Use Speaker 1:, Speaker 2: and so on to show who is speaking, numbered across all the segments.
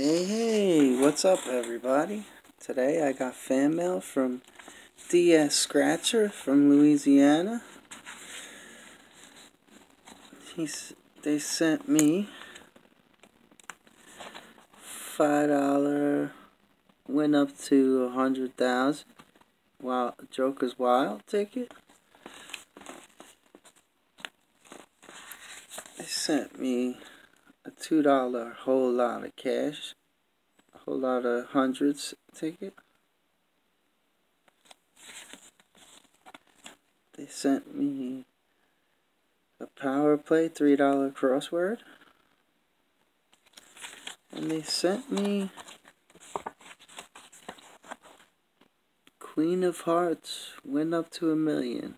Speaker 1: Hey, hey, what's up, everybody? Today I got fan mail from DS Scratcher from Louisiana. He's, they sent me $5 went up to a hundred thousand Wild Joker's Wild ticket. They sent me a two dollar whole lot of cash, a whole lot of hundreds ticket. They sent me a power play three dollar crossword, and they sent me Queen of Hearts went up to a million.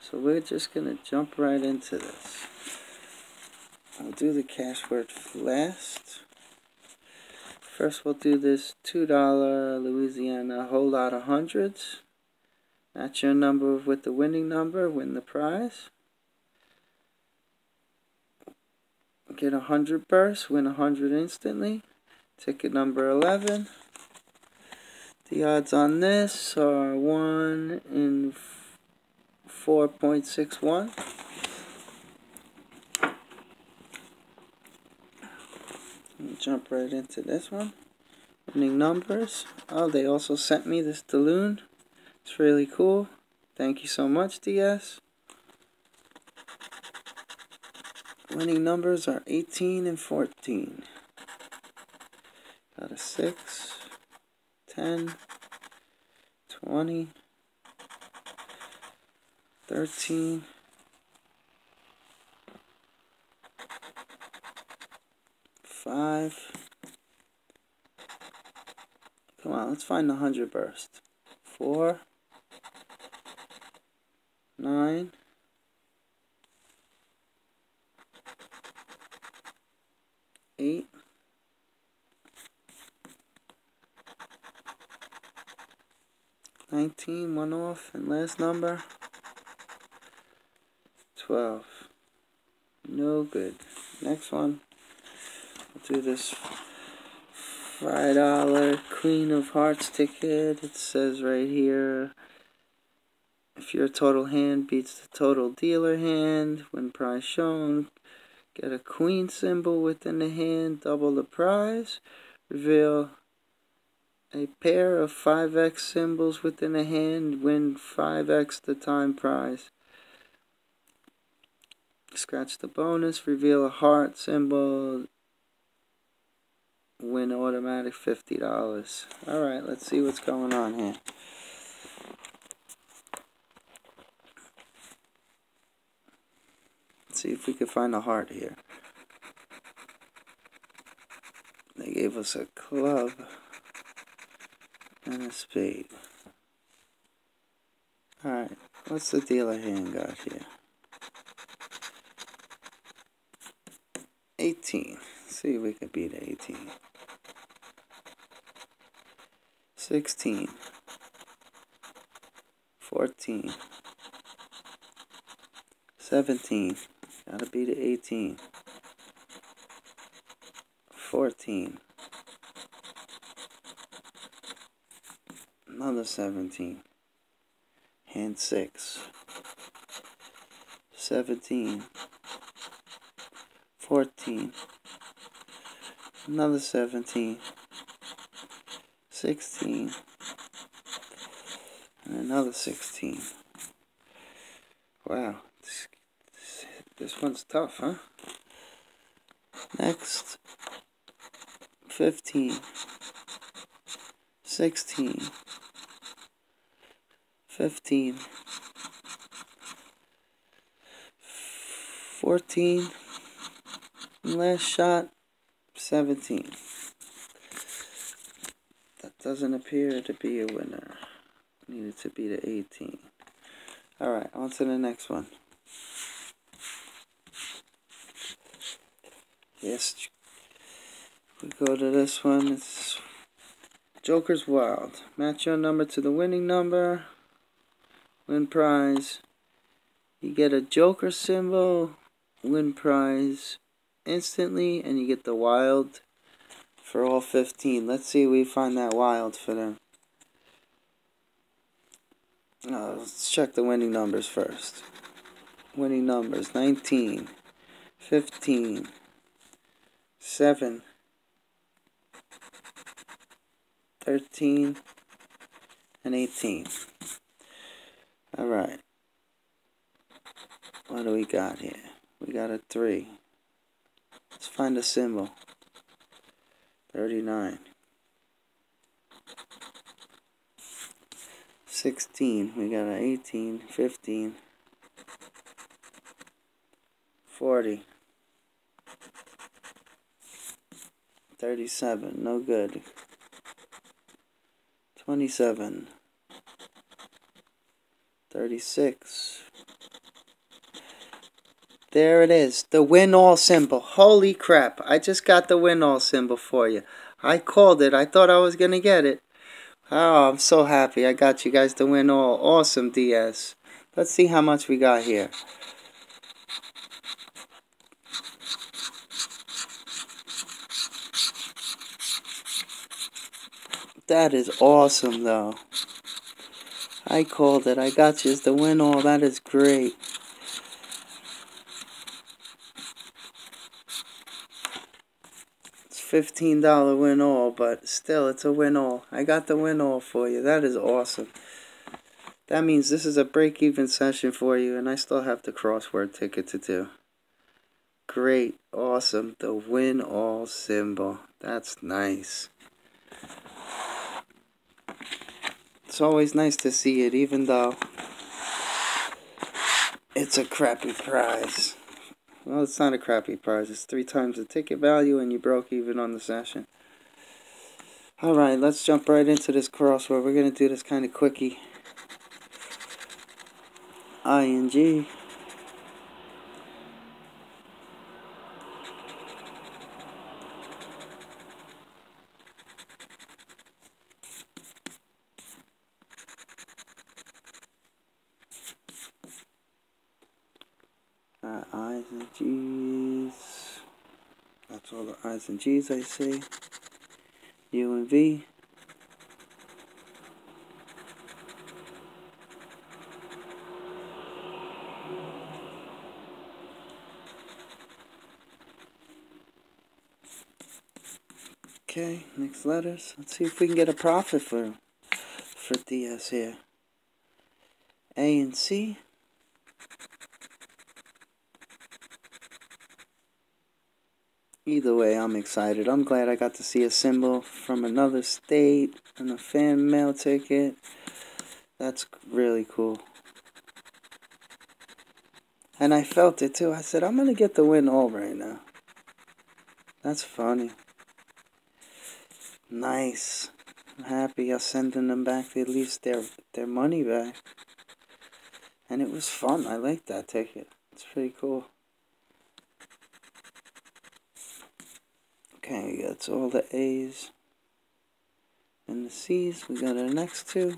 Speaker 1: So we're just gonna jump right into this. I'll do the cash word last. First, we'll do this $2 Louisiana whole lot of hundreds. Match your number with the winning number, win the prize. Get a 100 burst, win a 100 instantly. Ticket number 11. The odds on this are 1 in 4.61. jump right into this one. Winning numbers. Oh, they also sent me this Balloon. It's really cool. Thank you so much, DS. Winning numbers are 18 and 14. Got a 6, 10, 20, 13, five. Come on, let's find the hundred burst. Four. Nine. Eight. Nineteen, one off, and last number, twelve. No good. Next one do this five dollar Queen of Hearts ticket. It says right here if your total hand beats the total dealer hand when prize shown, get a queen symbol within the hand, double the prize. Reveal a pair of 5x symbols within a hand, win 5x the time prize. Scratch the bonus, reveal a heart symbol, win automatic $50. Alright, let's see what's going on here. Let's see if we can find a heart here. They gave us a club and a spade. Alright, what's the dealer hand got here? 18. See if we can beat 18. 16 14 17 gotta beat it 18 14 another 17 hand 6 17 14 another 17 16 and another 16 wow. This, this one's tough huh? Next. 15 16 15 14 last shot 17 That doesn't appear to be a winner. Needed to be the 18. Alright, on to the next one. Yes, we go to this one. It's Joker's Wild. Match your number to the winning number. Win prize. You get a Joker symbol. Win prize instantly. And you get the Wild for all 15. Let's see we find that wild for them. Uh, let's check the winning numbers first. Winning numbers 19, 15, 7, 13, and 18. Alright. What do we got here? We got a 3. Find a symbol. 39. 16. We got an 18, 15, 40, 37. No good. 27, 36. There it is, the win all symbol. Holy crap, I just got the win all symbol for you. I called it, I thought I was going to get it. Oh, I'm so happy I got you guys the win all. Awesome, DS. Let's see how much we got here. That is awesome, though. I called it. I got you the win all. That is great. $15 win all, but still, it's a win all. I got the win all for you. That is awesome. That means this is a break even session for you, and I still have the crossword ticket to do. Great, awesome. The win all symbol. That's nice. It's always nice to see it, even though it's a crappy prize. Well, it's not a crappy prize. It's three times the ticket value, and you broke even on the session. Alright, let's jump right into this crossword. We're going to do this kind of quickie. ING. Uh, I's and G's. That's all the I's and G's I see. U and V. Okay, next letters. Let's see if we can get a profit for for DS here. A and C. Either way, I'm excited. I'm glad I got to see a symbol from another state and a fan mail ticket. That's really cool. And I felt it too. I said, I'm going to get the win all right now. That's funny. Nice. I'm happy I'm sending them back at least their, their money back. And it was fun. I liked that ticket. It's pretty cool. Okay, that's all the A's and the C's. We got our next two.